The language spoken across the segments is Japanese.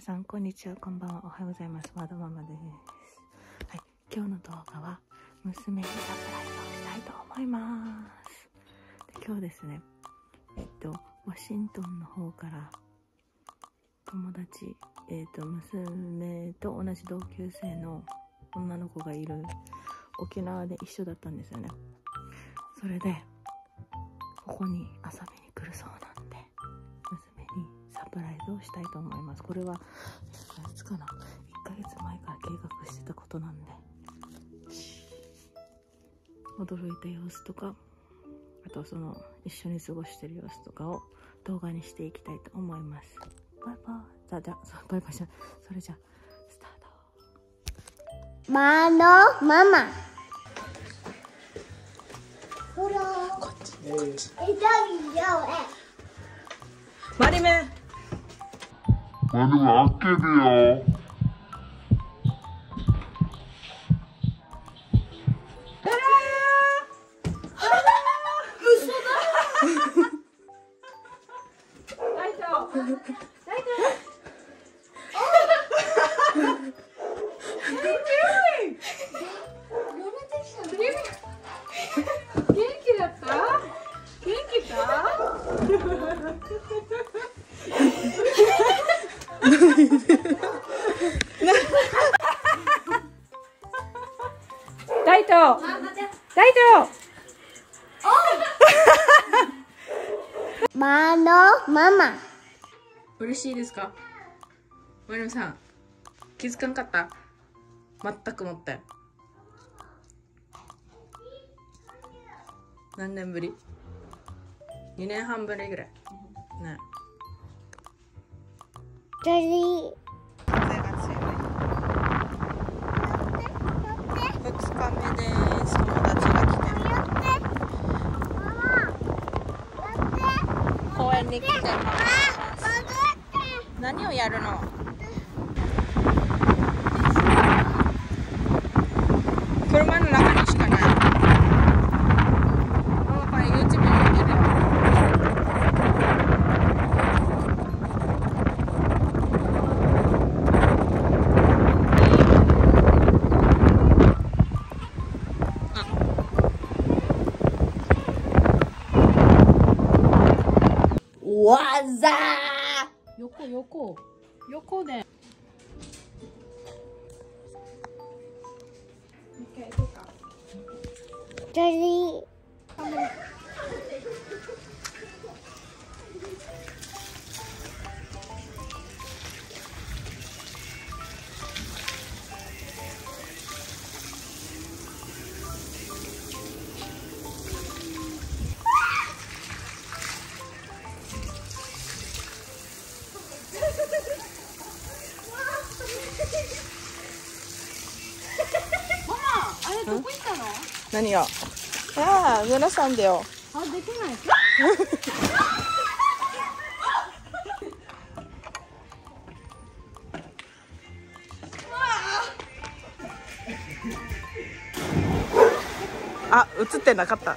皆さんこんにちは。こんばんは。おはようございます。まだママです。はい。今日の動画は娘にサプライズをしたいと思います。で今日ですねえっとワシントンの方から友達えっと娘と同じ同級生の女の子がいる沖縄で一緒だったんですよね。それでここに遊びに来るそうなんサプライズをしたいと思います？これはいつかな？1ヶ月前から計画してたことなんで。驚いた様子とかあとその一緒に過ごしてる様子とかを動画にしていきたいと思います。バイバイ。じゃじゃバイバイじゃそれじゃスタート。マのママ。ほら。こっち。え、ダビよ、マリメマリは開けるマのママ。嬉しいですか？マリムさん気づかんかった？全くもって。何年ぶり ?2 年半ぶりぐらい。ね。ジョリー。風が強い2日目です友達が来て公園に来てます。何をやるの車の中にしかないママこれ YouTube に見てるよわざ横横。横で。ジョリー。あれどこ行ったの？何が？ああ村さんだよ。あできないあ映ってなかった。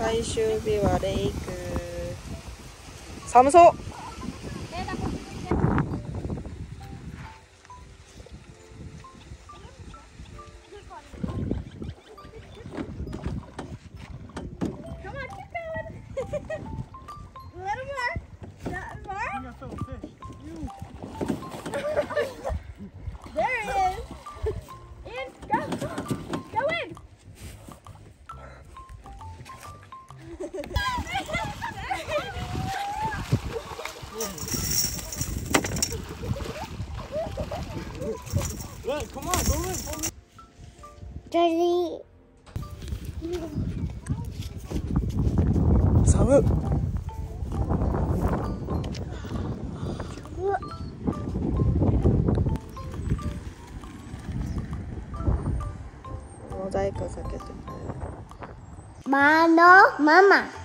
最終日はレイク。寒そう。ジ寒っモザイクかけてマのママ